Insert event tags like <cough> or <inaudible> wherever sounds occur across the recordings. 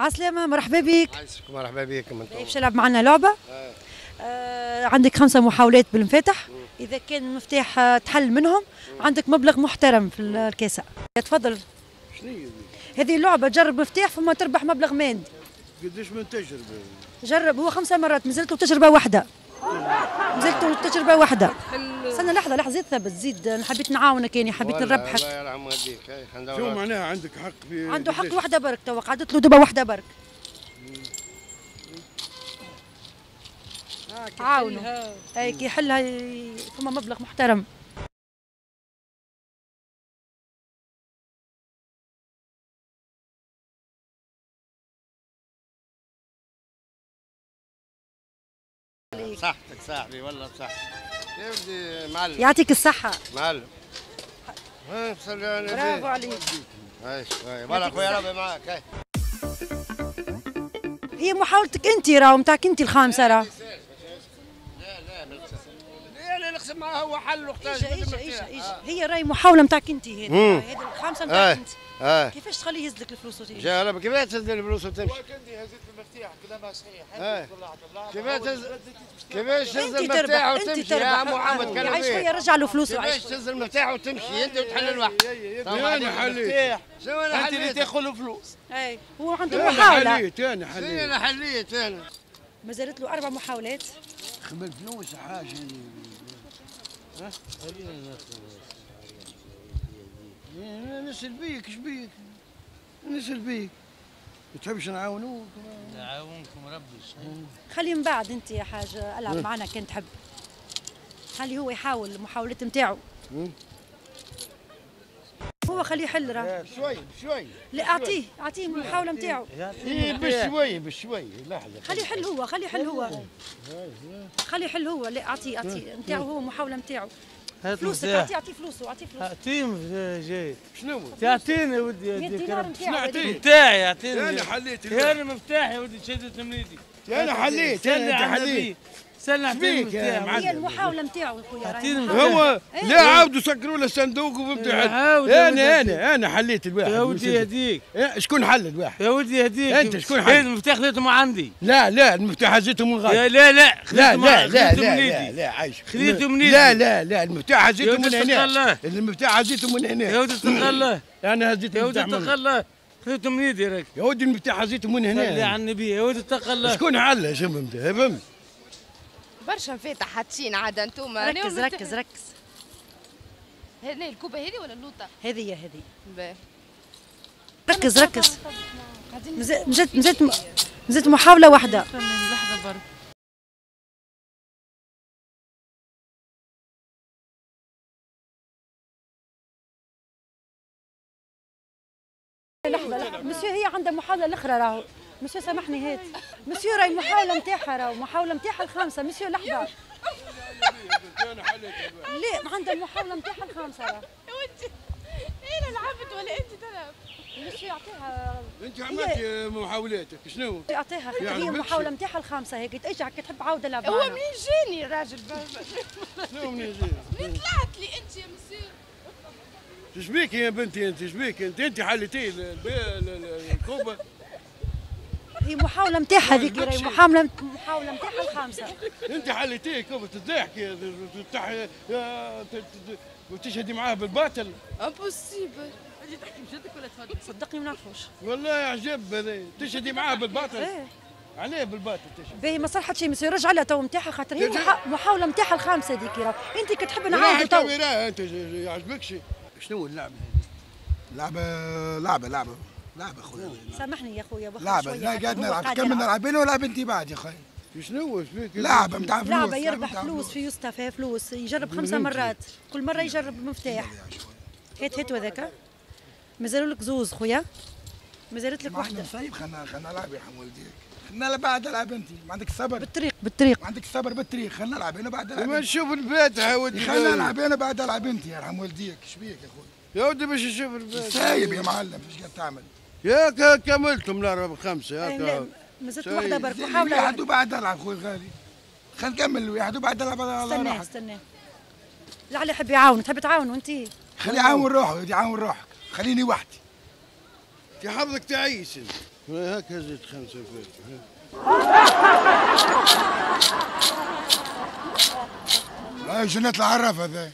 عسلامة مرحبا بك. عايشكم مرحبا بكم أنتم. باش تلعب معنا لعبة. آه. عندك خمسة محاولات بالمفاتح. إذا كان المفتاح آه، تحل منهم. عندك مبلغ محترم في الكاسة. تفضل. شنو هي هذه اللعبة جرب مفتاح فما تربح مبلغ مادي قداش من تجربة؟ جرب هو خمسة مرات مازلت تجربة واحدة. مازلت تجربة واحدة. استنى لحظة لحظة زيد ثبت زيد أنا حبيت نعاونك يعني حبيت نربحك. الله يرحم والديك. شو. معناها عندك حق في عنده حق؟ واحدة برك تو قعدت له دبا واحدة برك. عاونوا. هاي كي يحلها فما مبلغ محترم. صحتك صاحبي والله ولدي معلم. يعطيك الصحة. معلم. برافو عليك. هاي والله خويا ربي معك هاي. هي محاولتك أنت راهو نتاعك أنت الخامسة راه يعني نقسم معاه هو حل إيش هي راهي محاولة نتاعك أنت هذه. هذه الخامسة آه. نتاعك أنت. آه كيفاش تخليه يهز لك الفلوس وتمشي؟ جا ربي كيفاش تهز الفلوس وتمشي كنتي هزيت المفتاح كلامها صحيح آه. كيفاش تهز كيفاش تهز انت تربح المفتاح انت وتمشي يا تربح محمد كان يعيش شوية رجع له فلوسه كيفاش تهز المفتاح وتمشي انت وتحل الوحده أنا حليت شو أنا انت اللي حليت تاخذ الفلوس اي هو عنده أنا محاولة حليت أنا شنو حليت أنا حليت أنا ما زالت له أربع محاولات خبل فلوس حاجة نسال بيك إيش بيك؟ نسال بيك. ما تحبش نعاونوك؟ يعاونكم ربي خليه من بعد انت يا حاج العب معنا كان تحب. خليه هو يحاول المحاولات نتاعو هو خليه يحل راه. شوي شوي. لا أعطيه أعطيه المحاوله نتاعو إيه بشوي بشوي لحظة. خليه يحل هو خليه يحل هو. خليه يحل هو. لا أعطيه أعطيه. نتاعو هو محاولة نتاعو هات فلوسك مفتاح اعطيه اعطيه فلوسه اعطيه فلوسه. اعطيني جاي. شنو تعطيني يا ودي 100 يديك دينار نعطيه. هذيك. مفتاحي اعطيني. أنا حليت يا أنا مفتاحي يا ودي شدت من ايدي أنا حليت أنا حليت. يا مفتاح معلم؟ هي المحاولة نتاعو خويا. هو. لا عاودوا سكروا له الصندوق وفهمت عاود يا ودي أنا. أنا أنا حليت الواحد. يا ودي يهديك. إيه، شكون حل الواحد؟ يا ودي يهديك. أنت شكون حل؟ إيه، المفتاح خذيته من عندي. لا لا المفتاح هزيته من غادي. يا لا لا لا خذيته من- لا لا لا لا ايدي لا عايش. خذيته من لا إيدي. لا لا المفتاح يا هزيته من. هنا. المفتاح هزيته من يا هنا ودي اتق الله. أنا هزيت يا ودي من الله. خذيته من ايدي راك يا ودي المفتاح هزيته من صلي على هنا النبي. يا ودي اتق الله. شكون حل فهمت فهمت؟ برشا مفاتح حاطين عاد انتوما. ركز ركز ركز. هنا الكوبة هذه ولا اللوطة؟ هذه هي هذه. ركز ركز. مزالت مزالت مزالت محاولة واحدة. لحظة برك لحظة لحظة. مسيو هي عندها محاولة الأخرى راهو. مسيو سامحني هات. مسيو راهي محاولة نتاعها راهو محاولة نتاعها الخامسة. مسيو لحظة. لا ما عندها المحاوله نتاعها الخامسة راهو. أنا لعبت ولا أنت تلعب؟ مسيو يعطيها أنت عملت محاولاتك شنو؟ يعطيها يعني هي. المحاوله نتاعها الخامسة هيك اجعك تحب عاود العب هو معنا. مين جاني راجل شنو منين مين طلعت لي أنت يا مسير؟ شبيك يا بنتي أنت؟ شبيك أنت؟ أنت ال- الكوبه هي محاولة نتاعها هذيك راهي محاولة محاولة نتاعها الخامسة. انت حلتي كوبه الضحك وتشهدي معاه بالباطل. امبوسيبل صدقني ما نعرفوش. والله عجب هذا تشهدي معاه بالباطل؟ إيه. عليه بالباطل تشهد. باهي ما صلحت شيء مسيو رجع لها تو نتاعها خاطر هي ترجع. محا- محاولة نتاعها الخامسة هذيك انت كتحب نعاودوا تو. انت يعجبك شيء شنو اللعبه هذه؟ لعبة لعبة لعبة. لعبة خويا سامحني يا خويا لعبة. شوية لا قاعد نلعب. قاعد كم يلعب. نلعب. أنا ولعب انت بعد يا أخي شنو شبيك لعبة نتاع فلوس لعبة يربح فلوس في يسطا فيها فلوس. يجرب خمسة مرات. كل مرة يجرب المفتاح هات هات هذاك مازالوا لك زوز خويا. مازالت لك وحدة. نصيب خلنا خلنا نلعب يا حمول ديك خلنا بعد العب انت ما عندك الصبر بالطريق بالطريق. ما عندك الصبر بالطريق. خلنا نلعب. أنا بعد العب. نشوف الفاتحه ودي خلنا نلعب. أنا بعد العب انت يا حمول ديك إيش بيك يا أخوي؟ يا ودي باش نشوف الفاتحه سايب يا معلم. إيش قاعد تعمل؟ يا ك- كملتم الاربع خمسة إيه، يا لا، ك- مازالت شاي. وحدة برك واحد محاولة واحدة. وبعد العب خوي الغالي خلينا نكمل الواحد وبعد العب راحك استنى لعلي يحب يعاون تحب تعاون وانت؟ خلي يعاون روحه يعاون روحك. خليني وحدي. في حظك تعيش أنت. هكا زدت خمسة فاتح هاي جنات العراف هذا؟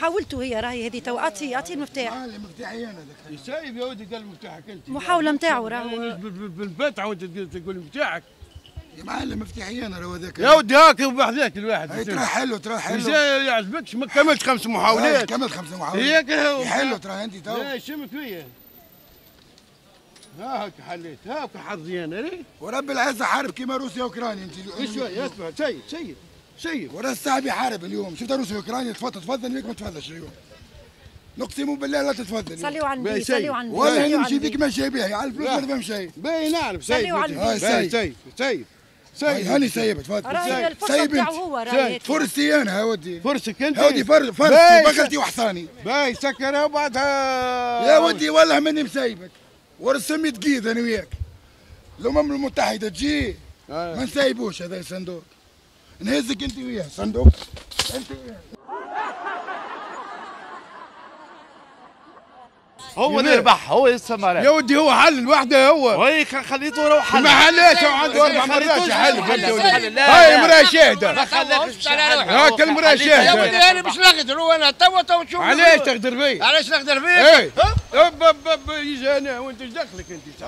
محاولته هي راهي هذه تو اعطي أعطي المفتاح. مفتاحي أنا ذاك سايب يا ودي قال مفتاحك أنت. محاولة نتاعو راهو. بالفتحة وانت تقول مفتاحك. يا معلم مفتاحي أنا راه هذاك يا ودي هاك بحذاك الواحد. ترى حلو ترى حلو. إزاي يعجبكش ما كملتش خمس محاولات. كمل خمسة محاولات. هيك هو. حلو ترى أنت تو. لا شمك فيا. هاك حليت. هاك حظي أنا ليه ورب العزة حارب كيما روسيا وأوكرانيا. انت شوي اسمع سيد سيد سيد ورا الصعب يحارب اليوم. شفت روسيا وأوكرانيا تفضل تفضل بيك ما تفضلش اليوم. نقسم بالله لا تتفضل صليوا على النبي باهي صليوا على النبي والله نمشي. بيك ما شاي بها على الفلوس ما تفهم شيء باين نعرف صليوا على باهي، النبي. سيد. سيد. سيد. هاي سيد هاني سيبت تفضل سيب انت. هيك. فرصتي أنا يا ودي. فرصك أنت. يا ودي فر- فرصتي باهي، بغلتي وحصاني. بأي سكرها وبعدها يا ودي والله ماني مسيبك ورسمي تقيد أنا وياك. الأمم المتحدة تجي. آه. ما نسيبوش هذا الصندوق. نهزك انت وياه صندوق. انت وياه. هو اللي يربح هو يسمى يا ودي هو حل الوحدة هو. وهي كان خليته يروح حل ما حليته عنده أربع مرات يحل. يا لا. هاي مراه شاهدة. ما خلاكش هاك المراه يا شاهدة. ودي أنا باش نقدر. وأنا توا تو تشوف علاش تقدر فيه؟ علاش نقدر أب أب يجي أنا وأنت إيش دخلك أنت؟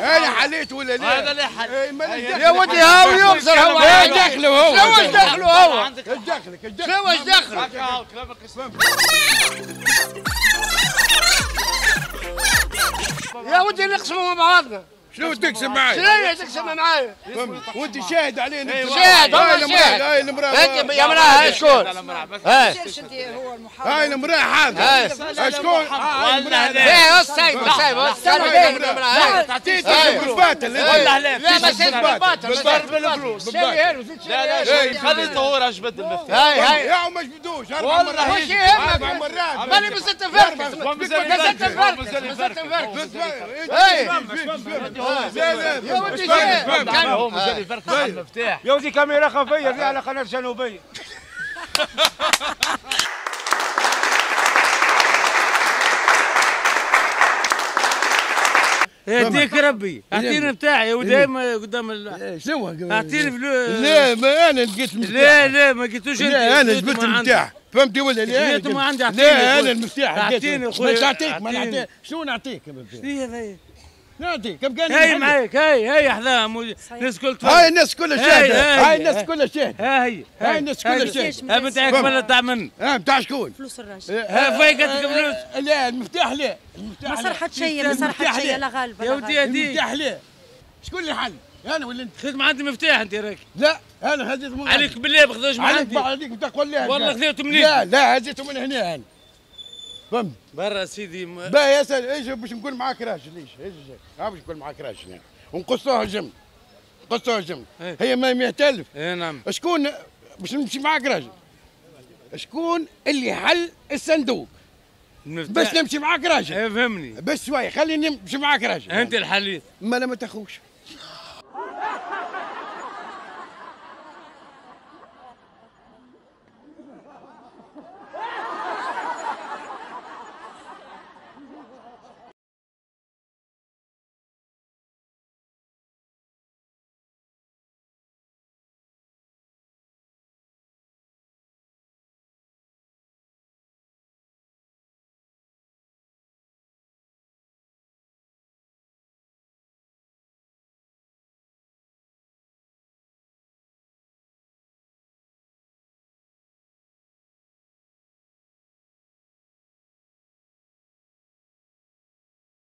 أنا حليت ولا لا؟ هذا اللي حل. إيه، يا ودي هاو يبصر هو إيش دخله هو؟ شو إيش دخله هو؟ إيش دخلك؟ إيش دخلك؟ شو إيش دخله؟ يا ودي نقسموا مع بعضنا شنو تقسم معي؟ شنو تقسم معايا؟ وانت شاهد علينا شاهد، هو هاي المرأة شاهد. هاي المرأة انت يا مرأة هاي شكون؟ هاي. هاي المرأة حاضرة هاي. شكون؟ هاي المرأة إيه سايب سايب هاي المرأة تعطيك هاي. بالباطل والله لا لا ما سيب بالباطل بالفلوس لا. لا خليته هو راح يبدل المفتاح. هاي هاي. يا عم مش بدوش. أربع مرات. وش يهمك؟ أربع مرات. ماني بست فرق. بست. فرق. بست. فرق. هاي. يا ودي <laughs> شنو؟ هو المفتاح. يا ودي كاميرا خفية في على قناة جنوبيه يهديك ربي. أعطيني بتاعي يا ودي قدام ال- شنو أعطيني فلوس لا ما أنا لقيت لا المفتاح لا ما أنت. لا أنا جبت. المفتاح فهمتي ولا لا ما عندي، لا أنا. المفتاح أعطيني يا لقيته. أخوي، ما تعطيك ما. نعطيك. شنو نعطيك يا بنتي؟ كم قال هي معاك هي هي احلاام الناس الكل هاي الناس كلها هاي- شاهدة هاي- هاي الناس هاي. كلها شاهدة. ها هي هاي الناس كلها شاهدة. كيش ها فهم. ولا تعمل. آه بتاع شكون؟ فلوس الراجل. ها فين قالت لك فلوس. آه، لا المفتاح لا المفتاح ما. صرحت شيء ما صرحت شيء لا. غالبة يا ودي. هديك المفتاح لا شكون اللي حل؟ أنا ولا أنت؟ خذ عندي مفتاح أنت راك. لا أنا هزيت من عليك بالله ما خذوش ما عليك عندي. عليك بتقول لي والله خذيته منين؟ لا لا هزيته من هنا أنا. فهمت برا سيدي ما- باهي يا سيدي إيش باش نكون معاك راجل؟ إيش إيش ها باش نكون معاك راجل يعني. ونقصوها جم. قصوها جم. إيه. هي ما 100000 اي نعم. شكون باش نمشي معاك راجل؟ شكون اللي حل الصندوق؟ باش نمشي معاك راجل. إيه، فهمني. بس شوي خليني نمشي معاك راجل. أنت الحليت ما لا ما تخوش